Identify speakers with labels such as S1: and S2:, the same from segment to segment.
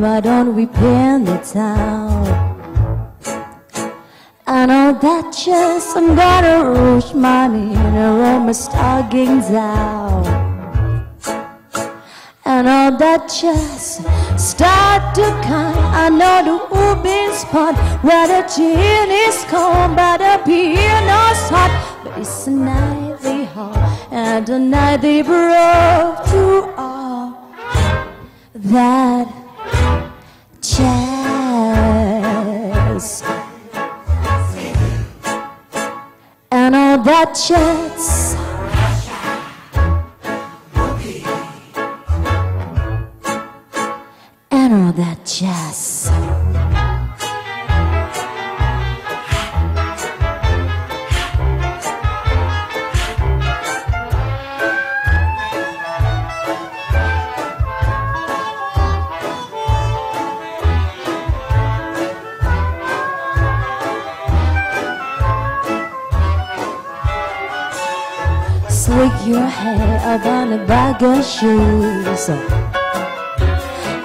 S1: why don't we pin the town? I know that just I'm gonna rush money and roll my stockings out. And all that just start to come. I know the Ubin spot where the gin is cold, but the piano's hot. But it's a night they and the night they broke to all that that jets. And all that jazz. Slick your hair up on a bag of shoes.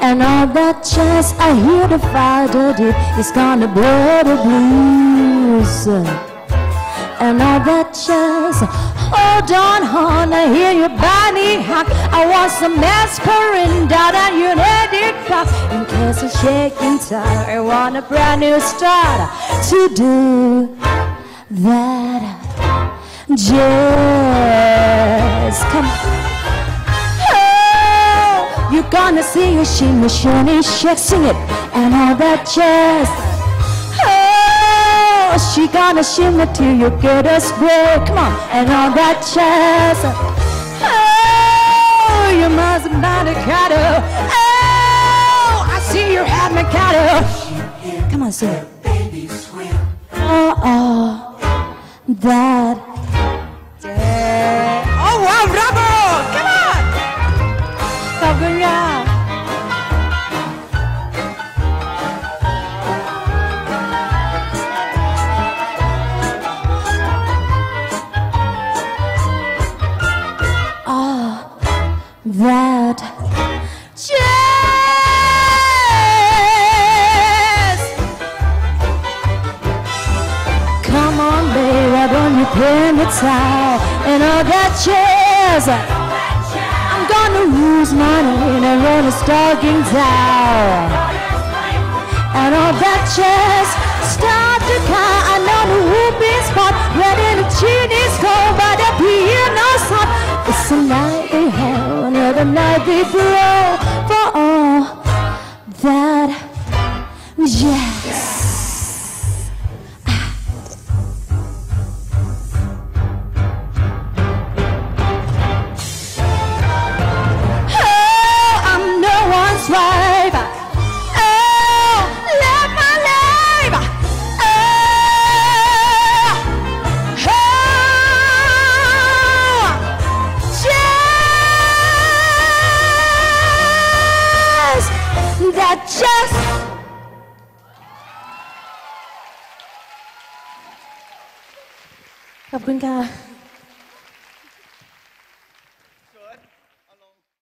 S1: And all that jazz, I hear the father did is gonna blow the blues. And all that jazz, hold on, hon, I hear your body hot. I want some down on your head cock. In case of shaking time, I want a brand new start to do that jazz. Come on. Oh, you're gonna see a shimmy, shimmy, shake, sing it, and all that jazz. Oh, she gonna shimmy till you get a spray. Come on, and all that jazz. Oh, you must have been a cattle. Oh, I see you your hat, Mikado. Come on, sing it. Oh, oh, that. That jazz. Come on, baby, don't you pin the towel and all that jazz? I'm gonna lose money and I run a stockings out. And all that jazz start to come. I know the whooping night they blow for all that jazz. that just.ขอบคุณค่ะ